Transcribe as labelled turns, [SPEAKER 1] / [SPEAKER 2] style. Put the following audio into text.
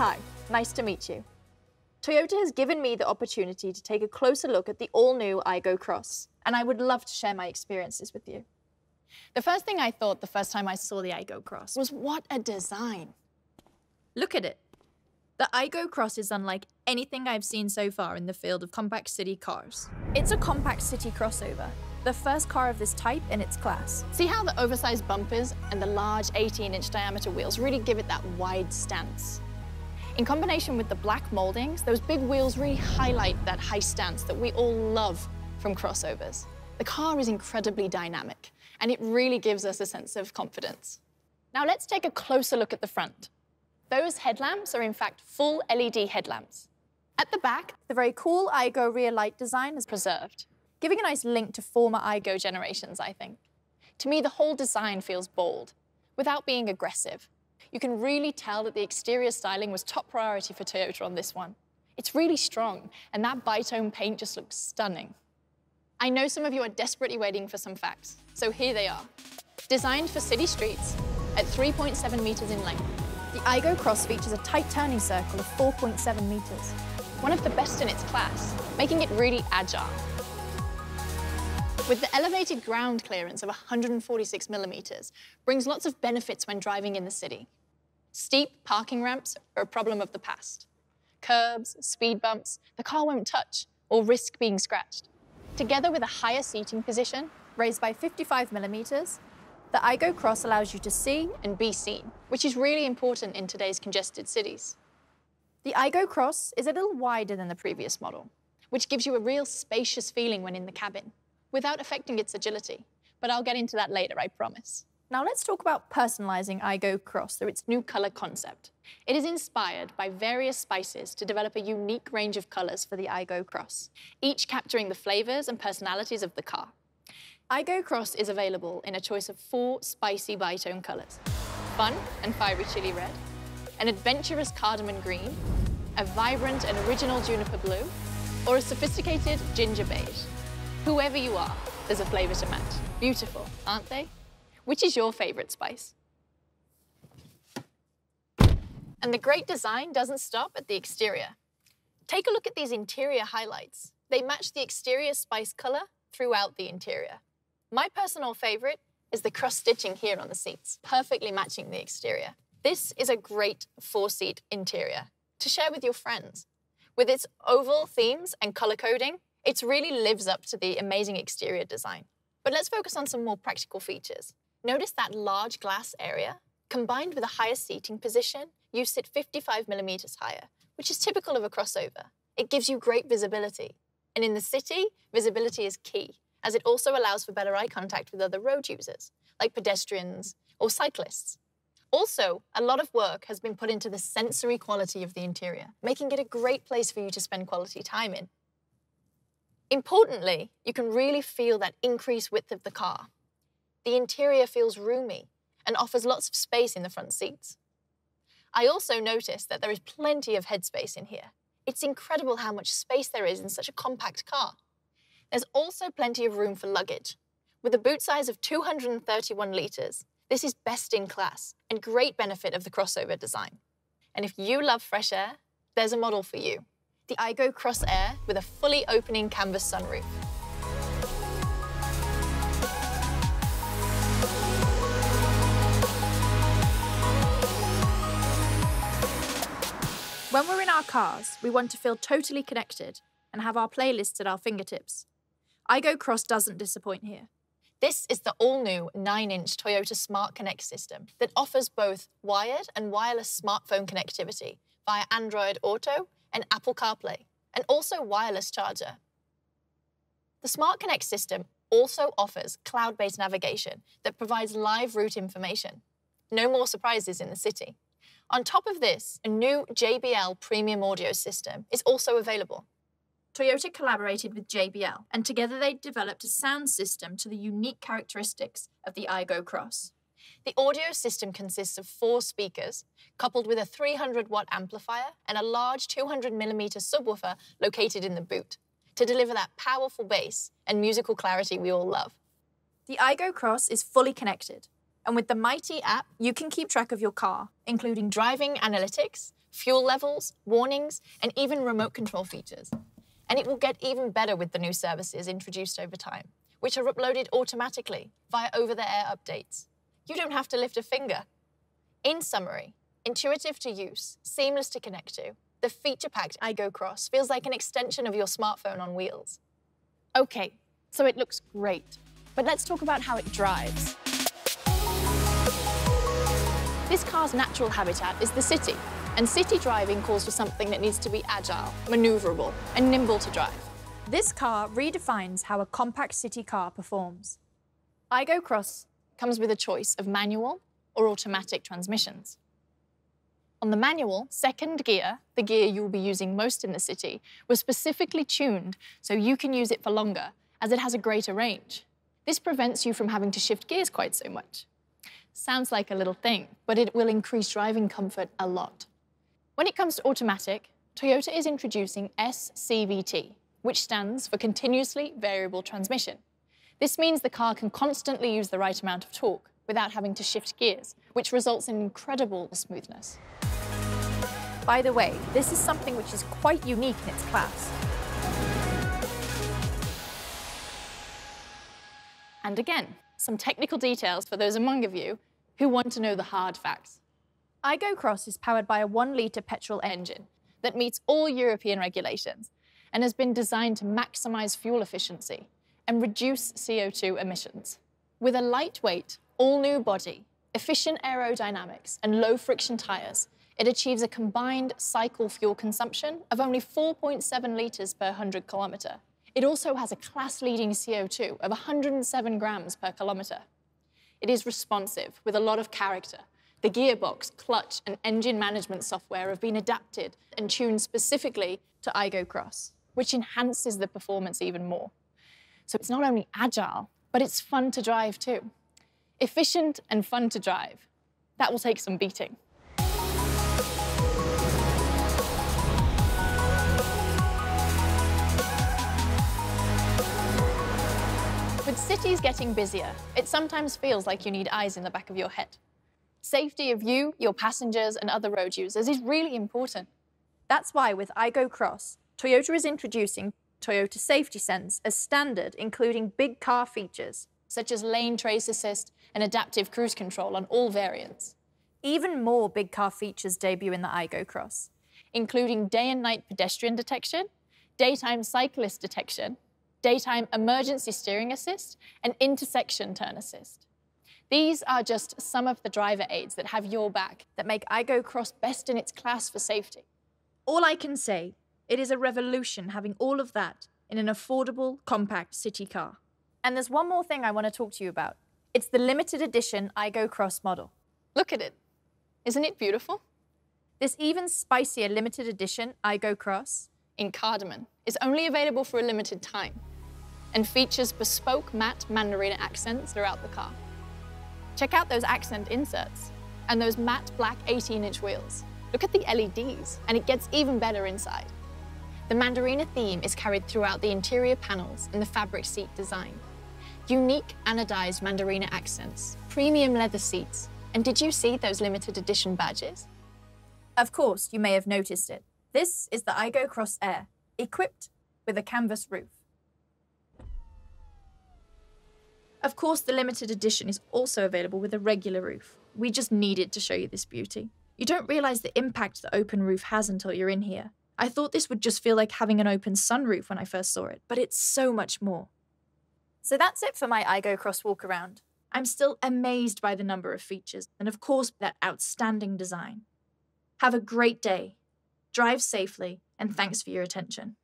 [SPEAKER 1] Hi, nice to meet you. Toyota has given me the opportunity to take a closer look at the all-new Aygo Cross, and I would love to share my experiences with you.
[SPEAKER 2] The first thing I thought the first time I saw the Aygo Cross was what a design.
[SPEAKER 1] Look at it. The Aygo Cross is unlike anything I've seen so far in the field of compact city cars. It's a compact city crossover, the first car of this type in its class.
[SPEAKER 2] See how the oversized bumpers and the large 18-inch diameter wheels really give it that wide stance. In combination with the black moldings, those big wheels really highlight that high stance that we all love from crossovers. The car is incredibly dynamic, and it really gives us a sense of confidence. Now let's take a closer look at the front. Those headlamps are in fact full LED headlamps. At the back,
[SPEAKER 1] the very cool Aygo rear light design is
[SPEAKER 2] preserved, giving a nice link to former Aygo generations, I think. To me, the whole design feels bold, without being aggressive. You can really tell that the exterior styling was top priority for Toyota on this one. It's really strong, and that bitone paint just looks stunning. I know some of you are desperately waiting for some facts, so here they are. Designed for city streets at 3.7 meters in length,
[SPEAKER 1] the Aygo Cross features a tight turning circle of 4.7 meters.
[SPEAKER 2] One of the best in its class, making it really agile. With the elevated ground clearance of 146 millimeters, brings lots of benefits when driving in the city. Steep parking ramps are a problem of the past. Curbs, speed bumps, the car won't touch or risk being scratched. Together with a higher seating position,
[SPEAKER 1] raised by 55 millimeters, the Aygo Cross allows you to see
[SPEAKER 2] and be seen, which is really important in today's congested cities.
[SPEAKER 1] The Aygo Cross is a little wider than the previous model,
[SPEAKER 2] which gives you a real spacious feeling when in the cabin, without affecting its agility. But I'll get into that later, I promise.
[SPEAKER 1] Now let's talk about personalizing Aygo Cross through its
[SPEAKER 2] new color concept. It is inspired by various spices to develop a unique range of colors for the Aygo Cross, each capturing the flavors and personalities of the car. Aygo Cross is available in a choice of four spicy bitone colors. Fun and fiery chili red, an adventurous cardamom green, a vibrant and original juniper blue, or a sophisticated ginger beige. Whoever you are, there's a flavor to match. Beautiful, aren't they? Which is your favorite spice? And the great design doesn't stop at the exterior. Take a look at these interior highlights. They match the exterior spice color throughout the interior. My personal favorite is the cross stitching here on the seats, perfectly matching the exterior. This is a great four-seat interior to share with your friends. With its oval themes and color coding, it really lives up to the amazing exterior design. But let's focus on some more practical features. Notice that large glass area? Combined with a higher seating position, you sit 55 millimeters higher, which is typical of a crossover. It gives you great visibility. And in the city, visibility is key as it also allows for better eye contact with other road users, like pedestrians or cyclists. Also, a lot of work has been put into the sensory quality of the interior, making it a great place for you to spend quality time in. Importantly, you can really feel that increased width of the car. The interior feels roomy and offers lots of space in the front seats. I also noticed that there is plenty of headspace in here. It's incredible how much space there is in such a compact car. There's also plenty of room for luggage. With a boot size of 231 litres, this is best in class and great benefit of the crossover design. And if you love fresh air, there's a model for you. The Aygo Cross Air with a fully opening canvas sunroof.
[SPEAKER 1] When we're in our cars, we want to feel totally connected and have our playlists at our fingertips. Aygo Cross doesn't disappoint here.
[SPEAKER 2] This is the all-new 9-inch Toyota Smart Connect system that offers both wired and wireless smartphone connectivity via Android Auto and Apple CarPlay, and also wireless charger. The Smart Connect system also offers cloud-based navigation that provides live route information. No more surprises in the city. On top of this, a new JBL premium audio system is also available.
[SPEAKER 1] Toyota collaborated with JBL, and together they developed a sound system to the unique characteristics of the Aygo Cross.
[SPEAKER 2] The audio system consists of four speakers, coupled with a 300 watt amplifier and a large 200 millimeter subwoofer located in the boot, to deliver that powerful bass and musical clarity we all love.
[SPEAKER 1] The Aygo Cross is fully connected, and with the MyT app, you can keep track of your car, including
[SPEAKER 2] driving analytics, fuel levels, warnings, and even remote control features. And it will get even better with the new services introduced over time, which are uploaded automatically via over the air updates. You don't have to lift a finger. In summary, intuitive to use, seamless to connect to, the feature packed Aygo Cross feels like an extension of your smartphone on wheels. Okay, so it looks great, but let's talk about how it drives. This car's natural habitat is the city, and city driving calls for something that needs to be agile, maneuverable, and nimble to drive.
[SPEAKER 1] This car redefines how a compact city car performs. Aygo Cross
[SPEAKER 2] comes with a choice of manual or automatic transmissions. On the manual, second gear, the gear you will be using most in the city, was specifically tuned so you can use it for longer, as it has a greater range. This prevents you from having to shift gears quite so much. Sounds like a little thing, but it will increase driving comfort a lot. When it comes to automatic, Toyota is introducing SCVT, which stands for Continuously Variable Transmission. This means the car can constantly use the right amount of torque without having to shift gears, which results in incredible smoothness.
[SPEAKER 1] By the way, this is something which is quite unique in its class.
[SPEAKER 2] And again, some technical details for those among of you who want to know the hard facts.
[SPEAKER 1] Aygo Cross is powered by a one litre petrol engine
[SPEAKER 2] that meets all European regulations and has been designed to maximize fuel efficiency and reduce CO2 emissions. With a lightweight, all-new body, efficient aerodynamics and low friction tires, it achieves a combined cycle fuel consumption of only 4.7 litres per 100 kilometre. It also has a class-leading CO2 of 107 grams per kilometre. It is responsive with a lot of character. The gearbox, clutch and engine management software have been adapted and tuned specifically
[SPEAKER 1] to Aygo Cross,
[SPEAKER 2] which enhances the performance even more. So it's not only agile, but it's fun to drive too. Efficient and fun to drive. That will take some beating. With cities getting busier, it sometimes feels like you need eyes in the back of your head. Safety of you, your passengers, and other road users is really important.
[SPEAKER 1] That's why with Aygo Cross, Toyota is introducing Toyota Safety Sense as standard, including big car features
[SPEAKER 2] such as lane trace assist and adaptive cruise control on all variants.
[SPEAKER 1] Even more big car features debut in the Aygo Cross,
[SPEAKER 2] including day and night pedestrian detection, daytime cyclist detection, daytime emergency steering assist, and intersection turn assist. These are just some of the driver aids that have your back that make Aygo Cross best in its class for safety.
[SPEAKER 1] All I can say, it is a revolution having all of that in an affordable, compact city car. And there's one more thing I want to talk to you about. It's the limited edition Aygo Cross model.
[SPEAKER 2] Look at it. Isn't it beautiful?
[SPEAKER 1] This even spicier limited edition Aygo Cross
[SPEAKER 2] in cardamom is only available for a limited time and features bespoke matte mandarina accents throughout the car. Check out those accent inserts and those matte black 18-inch wheels. Look at the LEDs, and it gets even better inside. The mandarina theme is carried throughout the interior panels and the fabric seat design. Unique anodized mandarina accents, premium leather seats, and did you see those limited edition badges?
[SPEAKER 1] Of course, you may have noticed it. This is the Aygo Cross Air, equipped with a canvas roof. Of course, the limited edition is also available with a regular roof. We just needed to show you this beauty. You don't realise the impact the open roof has until you're in here. I thought this would just feel like having an open sunroof when I first saw it, but it's so much more. So that's it for my Aygo Cross walk around. I'm still amazed by the number of features, and of course, that outstanding design. Have a great day, drive safely, and thanks for your attention.